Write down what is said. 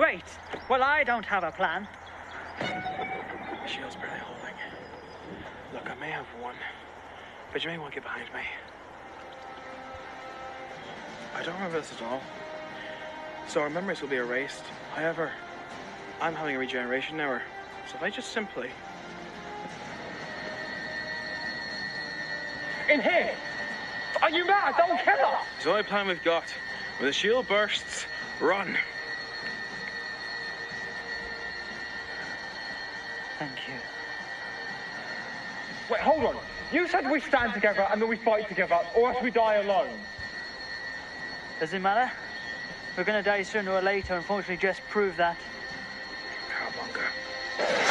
Great. Well, I don't have a plan. The shield's barely holding. Look, I may have one, but you may want to get behind me. I don't remember this at all. So our memories will be erased. However, I'm having a regeneration error. So if I just simply. In here! Are you mad? Don't kill us! It's the only plan we've got. When the shield bursts, run. Thank you. Wait, hold on. You said we stand together and then we fight together, or else we die alone. Does it matter? We're gonna die sooner or later. Unfortunately, just prove that. Cowabunga.